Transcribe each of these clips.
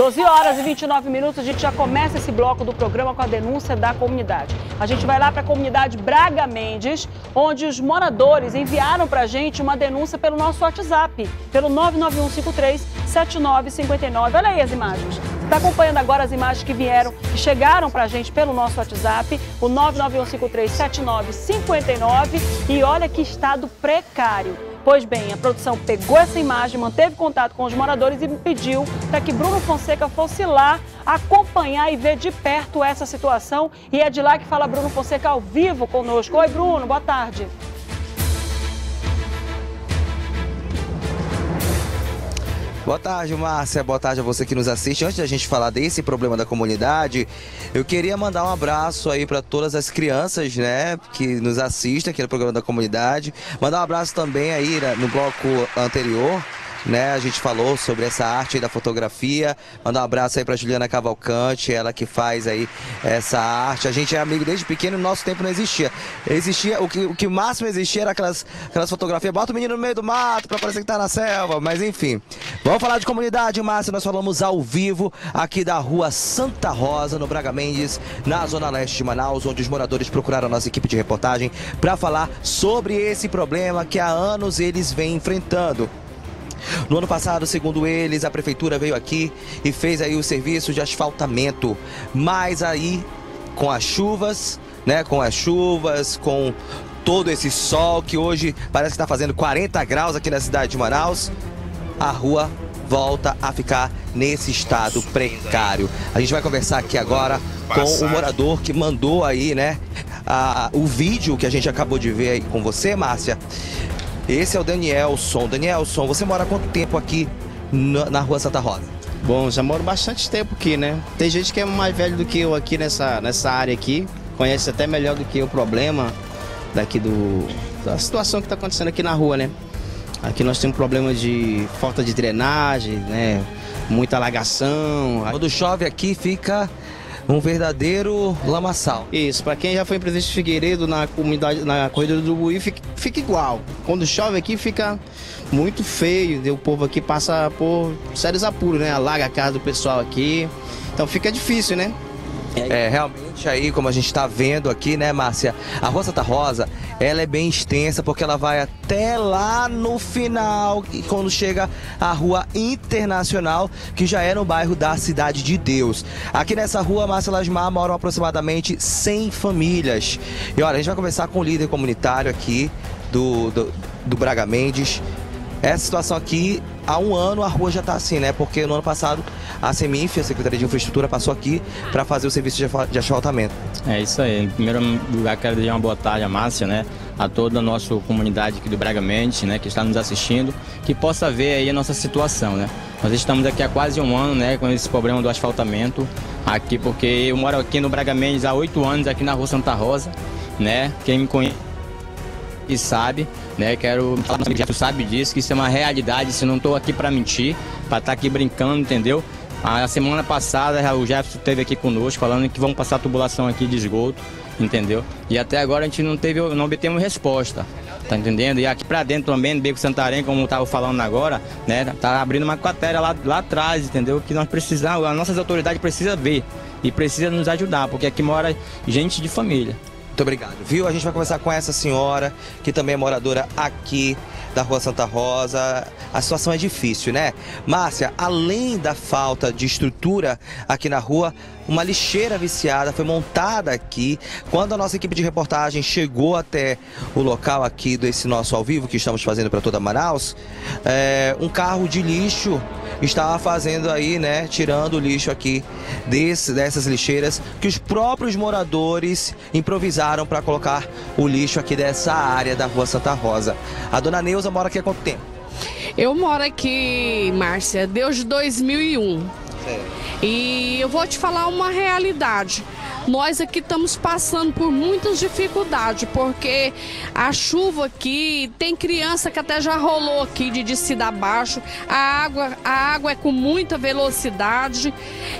12 horas e 29 minutos, a gente já começa esse bloco do programa com a denúncia da comunidade. A gente vai lá para a comunidade Braga Mendes, onde os moradores enviaram para a gente uma denúncia pelo nosso WhatsApp, pelo 991537959. Olha aí as imagens. Está acompanhando agora as imagens que vieram, que chegaram para a gente pelo nosso WhatsApp, o 991537959. E olha que estado precário. Pois bem, a produção pegou essa imagem, manteve contato com os moradores e pediu para que Bruno Fonseca fosse lá acompanhar e ver de perto essa situação. E é de lá que fala Bruno Fonseca ao vivo conosco. Oi, Bruno, boa tarde. Boa tarde, Márcia. Boa tarde a você que nos assiste. Antes da gente falar desse problema da comunidade, eu queria mandar um abraço aí para todas as crianças, né, que nos assistem aqui no programa da comunidade. Mandar um abraço também aí né, no bloco anterior né? A gente falou sobre essa arte da fotografia. Mandar um abraço aí para Juliana Cavalcante, ela que faz aí essa arte. A gente é amigo desde pequeno, no nosso tempo não existia. Existia o que o que máximo existia era aquelas aquelas fotografias, bota o menino no meio do mato para parecer que tá na selva, mas enfim. Vamos falar de comunidade, Márcio, nós falamos ao vivo aqui da Rua Santa Rosa, no Braga Mendes, na zona leste de Manaus, onde os moradores procuraram a nossa equipe de reportagem para falar sobre esse problema que há anos eles vêm enfrentando. No ano passado, segundo eles, a prefeitura veio aqui e fez aí o serviço de asfaltamento. Mas aí, com as chuvas, né, com as chuvas, com todo esse sol que hoje parece que está fazendo 40 graus aqui na cidade de Manaus, a rua volta a ficar nesse estado precário. A gente vai conversar aqui agora com o morador que mandou aí, né, a, o vídeo que a gente acabou de ver aí com você, Márcia. Esse é o Danielson. Danielson, você mora há quanto tempo aqui na, na rua Santa Rosa? Bom, já moro bastante tempo aqui, né? Tem gente que é mais velho do que eu aqui nessa, nessa área aqui, conhece até melhor do que o problema daqui do da situação que está acontecendo aqui na rua, né? Aqui nós temos problema de falta de drenagem, né? Muita alagação. Quando chove aqui fica um verdadeiro lamaçal. Isso, para quem já foi em Presidente Figueiredo na comunidade, na corrida do Buí, fica, fica, igual. Quando chove aqui fica muito feio, o povo aqui passa por sérios apuros, né? Alaga a casa do pessoal aqui. Então fica difícil, né? É, realmente aí, como a gente está vendo aqui, né, Márcia? A Rua Santa Rosa, ela é bem extensa porque ela vai até lá no final, quando chega a Rua Internacional, que já é no bairro da Cidade de Deus. Aqui nessa rua, Márcia Lasmar, moram aproximadamente 100 famílias. E olha, a gente vai conversar com o líder comunitário aqui do, do, do Braga Mendes. Essa situação aqui, há um ano a rua já está assim, né? Porque no ano passado a CEMINF, a Secretaria de Infraestrutura, passou aqui para fazer o serviço de asfaltamento. É isso aí. Em primeiro lugar, quero dizer uma boa tarde à Márcia, né? A toda a nossa comunidade aqui do Braga Mendes, né? Que está nos assistindo, que possa ver aí a nossa situação, né? Nós estamos aqui há quase um ano, né? Com esse problema do asfaltamento aqui, porque eu moro aqui no Braga Mendes há oito anos, aqui na Rua Santa Rosa, né? Quem me conhece sabe, né? Quero falar para você, sabe disso, que isso é uma realidade, se não estou aqui para mentir, para estar tá aqui brincando, entendeu? A semana passada o Jefferson esteve aqui conosco falando que vão passar tubulação aqui de esgoto, entendeu? E até agora a gente não teve, não obtemos resposta. Tá entendendo? E aqui para dentro também, no Beco Santarém, como eu tava falando agora, né? Tá abrindo uma cratera lá, lá atrás, entendeu? Que nós precisamos, as nossas autoridades precisam ver e precisa nos ajudar, porque aqui mora gente de família. Muito obrigado, viu? A gente vai conversar com essa senhora, que também é moradora aqui da Rua Santa Rosa. A situação é difícil, né? Márcia, além da falta de estrutura aqui na rua, uma lixeira viciada foi montada aqui. Quando a nossa equipe de reportagem chegou até o local aqui desse nosso ao vivo que estamos fazendo para toda Manaus, é, um carro de lixo estava fazendo aí, né, tirando o lixo aqui desse, dessas lixeiras que os próprios moradores improvisaram para colocar o lixo aqui dessa área da Rua Santa Rosa. A dona Neuza mora aqui há quanto tempo? Eu moro aqui, Márcia, desde 2001. Certo. E eu vou te falar uma realidade. Nós aqui estamos passando por muitas dificuldades, porque a chuva aqui, tem criança que até já rolou aqui de descida abaixo, a água, a água é com muita velocidade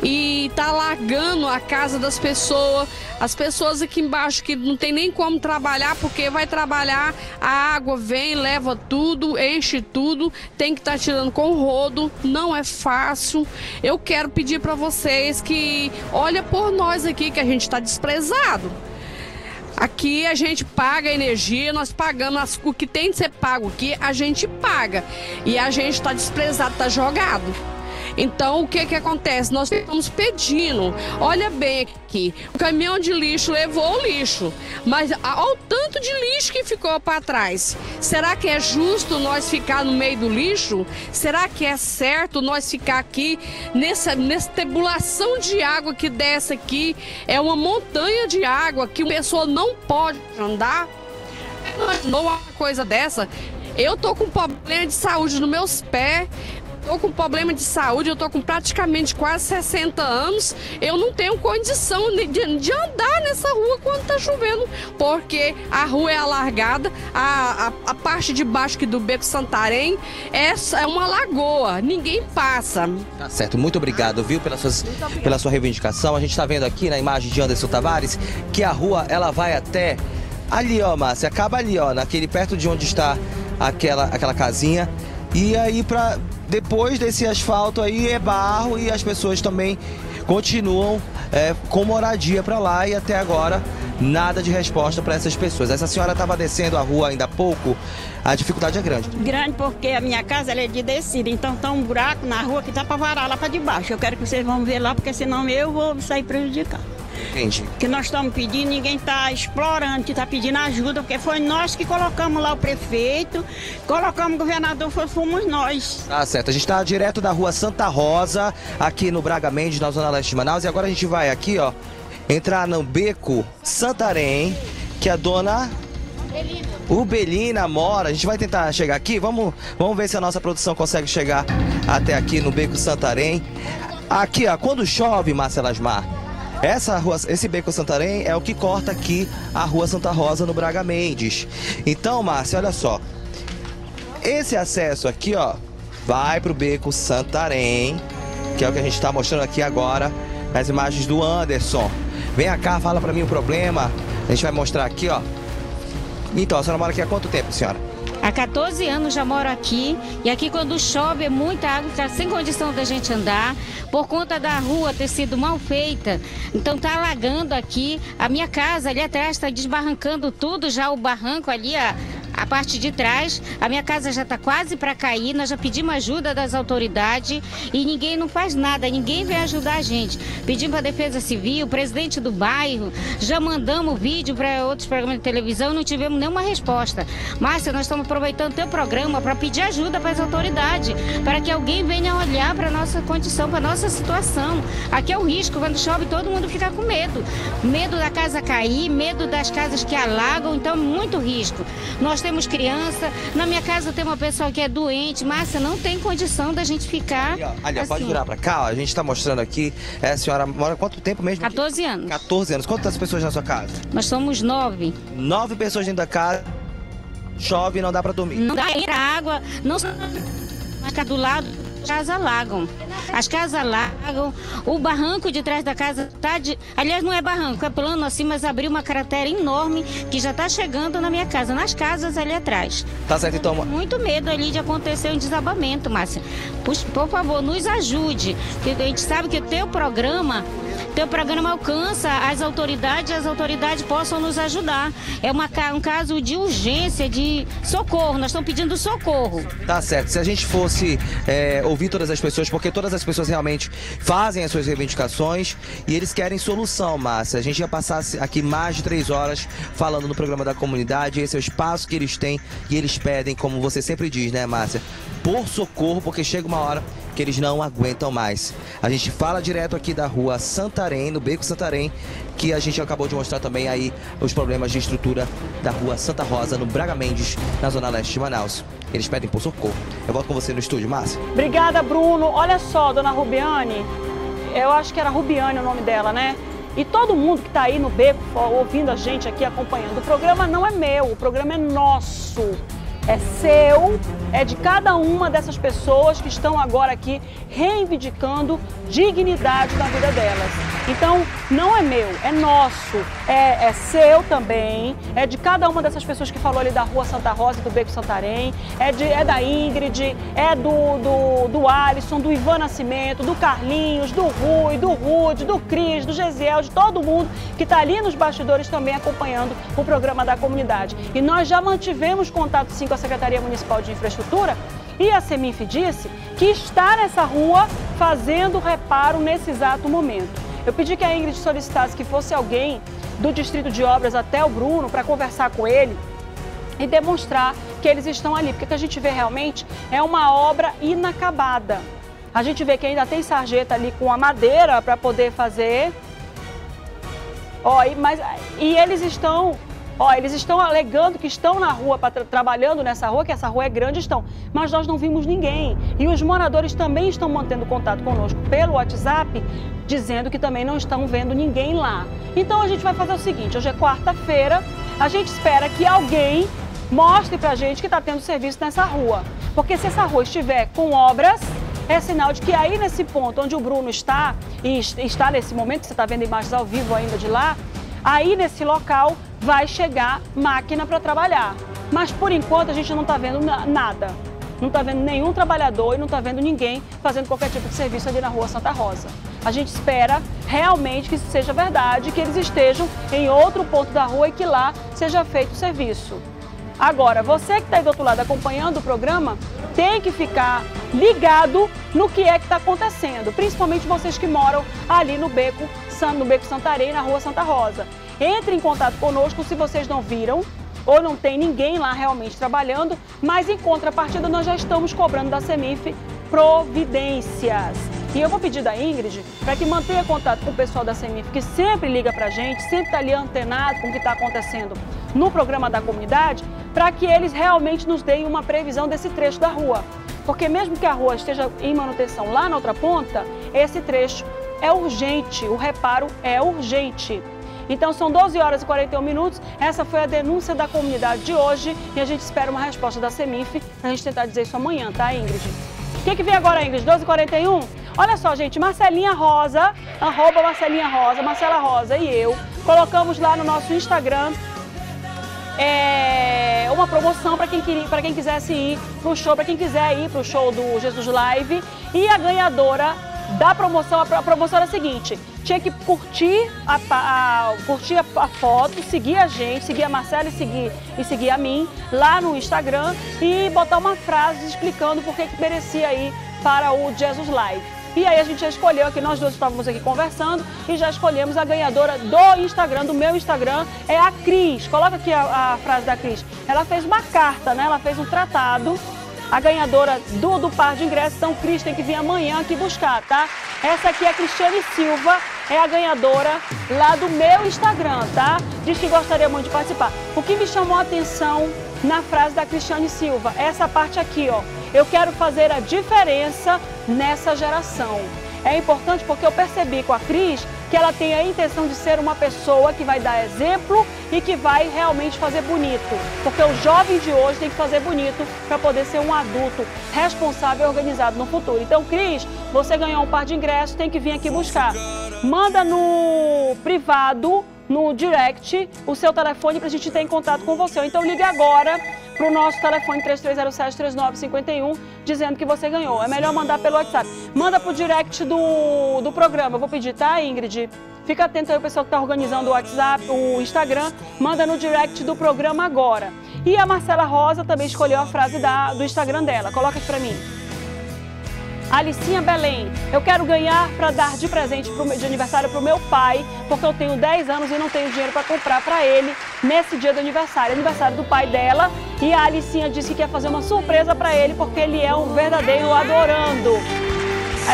e tá largando a casa das pessoas. As pessoas aqui embaixo que não tem nem como trabalhar, porque vai trabalhar, a água vem, leva tudo, enche tudo, tem que estar tá tirando com rodo, não é fácil. Eu quero pedir para vocês que olha por nós aqui que a gente está desprezado. Aqui a gente paga energia, nós pagamos as, o que tem de ser pago aqui, a gente paga. E a gente está desprezado, está jogado. Então, o que que acontece? Nós estamos pedindo, olha bem aqui, o caminhão de lixo levou o lixo, mas olha o tanto de lixo que ficou para trás. Será que é justo nós ficar no meio do lixo? Será que é certo nós ficar aqui nessa, nessa tebulação de água que desce aqui? É uma montanha de água que a pessoa não pode andar? Não uma coisa dessa. Eu tô com problema de saúde nos meus pés tô com problema de saúde, eu com praticamente quase 60 anos, eu não tenho condição de, de andar nessa rua quando tá chovendo, porque a rua é alargada, a, a, a parte de baixo aqui do Beco Santarém é, é uma lagoa, ninguém passa. Tá certo, muito obrigado, viu, pela, suas, pela sua reivindicação. A gente tá vendo aqui na imagem de Anderson Tavares que a rua ela vai até ali, ó, Márcia, acaba ali, ó, naquele perto de onde está aquela, aquela casinha. E aí, para depois desse asfalto aí é barro e as pessoas também continuam é, com moradia para lá e até agora nada de resposta para essas pessoas. Essa senhora estava descendo a rua ainda há pouco, a dificuldade é grande. Grande porque a minha casa é de descida, então tá um buraco na rua que dá para varar lá para debaixo. Eu quero que vocês vão ver lá, porque senão eu vou sair prejudicado. Entendi. Que nós estamos pedindo, ninguém está explorando, que está pedindo ajuda, porque foi nós que colocamos lá o prefeito, colocamos o governador, fomos nós. Tá certo, a gente está direto da rua Santa Rosa, aqui no Braga Mendes, na Zona Leste de Manaus, e agora a gente vai aqui, ó, entrar no Beco Santarém, que a dona Belina. O Belina mora. A gente vai tentar chegar aqui. Vamos, vamos ver se a nossa produção consegue chegar até aqui no Beco Santarém. Aqui, ó, quando chove, Marcela Asmar, essa rua, esse beco Santarém é o que corta aqui a rua Santa Rosa no Braga Mendes. Então, Márcia, olha só. Esse acesso aqui, ó, vai pro beco Santarém, que é o que a gente está mostrando aqui agora nas imagens do Anderson. Vem cá, fala para mim o problema. A gente vai mostrar aqui, ó. Então, a senhora mora aqui há quanto tempo, senhora? Há 14 anos já moro aqui e aqui quando chove é muita água, fica sem condição da gente andar, por conta da rua ter sido mal feita. Então tá alagando aqui. A minha casa ali atrás está desbarrancando tudo, já o barranco ali, a, a parte de trás. A minha casa já está quase para cair, nós já pedimos ajuda das autoridades e ninguém não faz nada, ninguém vem ajudar a gente. Pedimos para a Defesa Civil, o presidente do bairro, já mandamos vídeo para outros programas de televisão e não tivemos nenhuma resposta. Márcia, nós estamos aproveitando o teu programa para pedir ajuda para as autoridades, para que alguém venha olhar para a nossa condição, para a nossa situação. Aqui é o risco, quando chove todo mundo fica com medo. Medo da casa cair, medo das casas que alagam, então muito risco. Nós temos criança. Na minha casa tem uma pessoa que é doente. Márcia, não tem condição da gente ficar. Ali, ali assim. pode virar pra cá, ó. A gente tá mostrando aqui. É, a senhora mora quanto tempo mesmo? 14 aqui? anos. 14 anos. Quantas pessoas na sua casa? Nós somos nove. Nove pessoas dentro da casa. Chove e não dá pra dormir. Não dá, entra água. Não mas do lado casas alagam. As casas alagam, o barranco de trás da casa está de. Aliás, não é barranco, é plano assim, mas abriu uma cratera enorme que já está chegando na minha casa, nas casas ali atrás. Tá certo, então. Muito medo ali de acontecer um desabamento, Márcia. Por, por favor, nos ajude. Porque a gente sabe que o teu programa teu programa alcança as autoridades, as autoridades possam nos ajudar. É uma, um caso de urgência, de socorro. Nós estamos pedindo socorro. Tá certo. Se a gente fosse é, ouvir todas as pessoas, porque todas as pessoas realmente fazem as suas reivindicações e eles querem solução, Márcia. A gente ia passar aqui mais de três horas falando no programa da comunidade. Esse é o espaço que eles têm e eles pedem, como você sempre diz, né, Márcia? Por socorro, porque chega uma hora que eles não aguentam mais. A gente fala direto aqui da rua Santarém, no Beco Santarém, que a gente acabou de mostrar também aí os problemas de estrutura da rua Santa Rosa, no Braga Mendes, na zona leste de Manaus. Eles pedem por socorro. Eu volto com você no estúdio, Márcia. Obrigada, Bruno. Olha só, dona Rubiane, eu acho que era Rubiane o nome dela, né? E todo mundo que está aí no beco ouvindo a gente aqui, acompanhando, o programa não é meu, o programa é nosso é seu, é de cada uma dessas pessoas que estão agora aqui reivindicando dignidade na vida delas. Então, não é meu, é nosso, é, é, seu também, é de cada uma dessas pessoas que falou ali da Rua Santa Rosa e do Beco Santarém, é, de, é da Ingrid, é do, do, do Alisson, do Ivan Nascimento, do Carlinhos, do Rui, do Rude, do Cris, do Gesiel, de todo mundo que está ali nos bastidores também acompanhando o programa da comunidade. E nós já mantivemos contato sim com a Secretaria Municipal de Infraestrutura e a Semif disse que está nessa rua fazendo reparo nesse exato momento. Eu pedi que a Ingrid solicitasse que fosse alguém do Distrito de Obras até o Bruno para conversar com ele e demonstrar que eles estão ali, porque o que a gente vê realmente é uma obra inacabada. A gente vê que ainda tem sarjeta ali com a madeira para poder fazer. Ó, mas, e eles estão Ó, eles estão alegando que estão na rua, tra trabalhando nessa rua, que essa rua é grande, estão. Mas nós não vimos ninguém. E os moradores também estão mantendo contato conosco pelo WhatsApp, dizendo que também não estão vendo ninguém lá. Então a gente vai fazer o seguinte: hoje é quarta-feira, a gente espera que alguém mostre pra gente que está tendo serviço nessa rua. Porque se essa rua estiver com obras, é sinal de que aí nesse ponto onde o Bruno está, e está nesse momento, você está vendo imagens ao vivo ainda de lá, aí nesse local vai chegar máquina para trabalhar. Mas por enquanto a gente não está vendo nada. Não está vendo nenhum trabalhador e não está vendo ninguém fazendo qualquer tipo de serviço ali na rua Santa Rosa. A gente espera realmente que isso seja verdade, que eles estejam em outro ponto da rua e que lá seja feito o serviço. Agora, você que está aí do outro lado acompanhando o programa, tem que ficar ligado no que é que está acontecendo, principalmente vocês que moram ali no Beco, no Beco Santarém, na rua Santa Rosa. Entre em contato conosco se vocês não viram ou não tem ninguém lá realmente trabalhando, mas em contrapartida nós já estamos cobrando da Semif providências. E eu vou pedir da Ingrid para que mantenha contato com o pessoal da Semif, que sempre liga para a gente, sempre está ali antenado com o que está acontecendo no programa da comunidade, para que eles realmente nos deem uma previsão desse trecho da rua. Porque mesmo que a rua esteja em manutenção lá na outra ponta, esse trecho é urgente, o reparo é urgente. Então são 12 horas e 41 minutos. Essa foi a denúncia da comunidade de hoje e a gente espera uma resposta da Semif para a gente tentar dizer isso amanhã, tá, Ingrid? O que, que vem agora, Ingrid? 12 h 41 Olha só, gente, Marcelinha Rosa, arroba Marcelinha Rosa, Marcela Rosa e eu, colocamos lá no nosso Instagram é, uma promoção para quem, queria, quem quisesse ir para o show, para quem quiser ir para o show do Jesus Live. E a ganhadora da promoção, a promoção era a seguinte, tinha que curtir a, a, curtir a, foto, seguir a gente, seguir a Marcela e seguir, e seguir a mim lá no Instagram e botar uma frase explicando por que merecia ir para o Jesus Live. E aí a gente já escolheu aqui, nós dois estávamos aqui conversando e já escolhemos a ganhadora do Instagram, do meu Instagram, é a Cris. Coloca aqui a, a frase da Cris. Ela fez uma carta, né? Ela fez um tratado a ganhadora do, do par de ingressos. Então, Cris tem que vir amanhã aqui buscar, tá? Essa aqui é a Cristiane Silva, é a ganhadora lá do meu Instagram, tá? Diz que gostaria muito de participar. O que me chamou a atenção na frase da Cristiane Silva, essa parte aqui, ó. Eu quero fazer a diferença nessa geração. É importante porque eu percebi com a Cris que ela tem a intenção de ser uma pessoa que vai dar exemplo e que vai realmente fazer bonito. Porque o jovem de hoje tem que fazer bonito para poder ser um adulto responsável e organizado no futuro. Então, Cris, você ganhou um par de ingressos, tem que vir aqui buscar. Manda no privado, no direct, o seu telefone para a gente ter em contato com você. Então, ligue agora para o nosso telefone 3307-3951, dizendo que você ganhou. É melhor mandar pelo WhatsApp. Manda para o direct do, do programa. Eu vou pedir, tá, Ingrid? Fica atento aí o pessoal que está organizando o WhatsApp, o Instagram. Manda no direct do programa agora. E a Marcela Rosa também escolheu a frase da, do Instagram dela. Coloca aqui para mim. Alicinha Belém, eu quero ganhar para dar de presente pro, de aniversário para o meu pai, porque eu tenho 10 anos e não tenho dinheiro para comprar para ele nesse dia do aniversário. Aniversário do pai dela e a Alicinha disse que quer fazer uma surpresa para ele, porque ele é um verdadeiro adorando.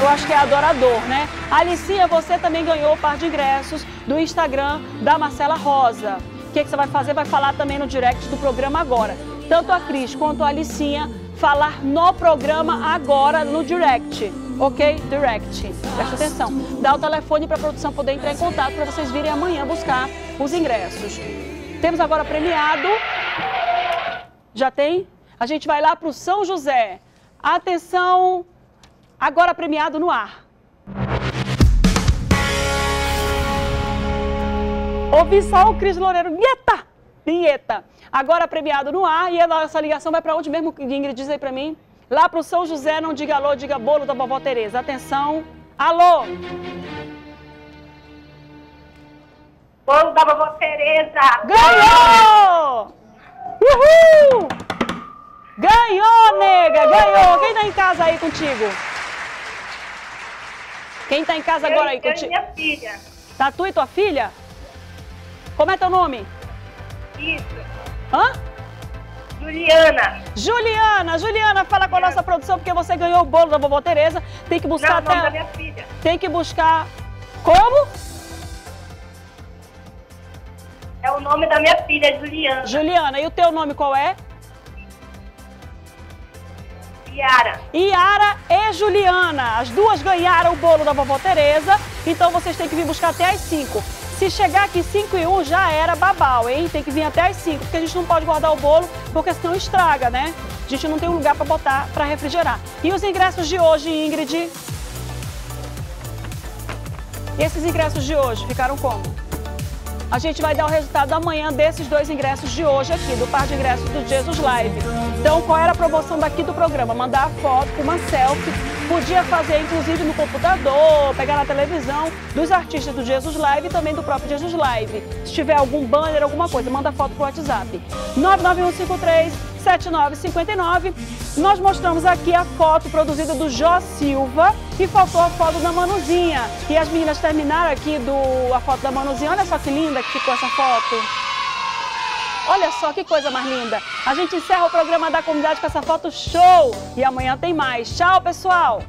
Eu acho que é adorador, né? Alicinha, você também ganhou o par de ingressos do Instagram da Marcela Rosa. O que, que você vai fazer? Vai falar também no direct do programa agora. Tanto a Cris quanto a Alicinha falar no programa agora no direct. ok? Direct. Presta atenção. Dá o telefone para a produção poder entrar em contato para vocês virem amanhã buscar os ingressos. Temos agora premiado. Já tem? A gente vai lá para o São José. Atenção, agora premiado no ar. Ouvi só o Cris Loureiro. Vinheta! Vinheta. Agora premiado no ar e a nossa ligação vai para onde mesmo, Ingrid? Diz aí para mim. Lá para o São José, não diga alô, diga bolo da vovó Tereza. Atenção. Alô! Bolo da vovó Tereza. Ganhou! Uhul! Ganhou, nega! Ganhou! Quem tá em casa aí contigo? Quem tá em casa agora aí eu, eu contigo? minha filha. Tá tu e tua filha? Como é teu nome? Isso. Hã? Juliana. Juliana, Juliana, fala com a nossa produção porque você ganhou o bolo da vovó Tereza. Tem que Não, buscar o nome da até. minha filha. Tem que buscar. Como? O nome da minha filha, Juliana. Juliana, e o teu nome qual é? Yara. Iara e Juliana. As duas ganharam o bolo da vovó Tereza. Então vocês têm que vir buscar até as 5. Se chegar aqui 5 e 1 já era babau, hein? Tem que vir até as 5, porque a gente não pode guardar o bolo, porque senão estraga, né? A gente não tem um lugar para botar para refrigerar. E os ingressos de hoje, Ingrid? Esses ingressos de hoje ficaram como? A gente vai dar o resultado amanhã desses dois ingressos de hoje aqui, do par de ingressos do Jesus Live. Então, qual era a promoção daqui do programa? Mandar a foto com uma selfie. Podia fazer, inclusive, no computador, pegar na televisão, dos artistas do Jesus Live e também do próprio Jesus Live. Se tiver algum banner, alguma coisa, manda foto pro WhatsApp. 99153 7959. Nós mostramos aqui a foto produzida do Jó Silva e faltou a foto da Manuzinha. E as meninas terminaram aqui do, a foto da Manuzinha. Olha só que linda que ficou essa foto. Olha só que coisa mais linda. A gente encerra o programa da comunidade com essa foto show. E amanhã tem mais. Tchau, pessoal.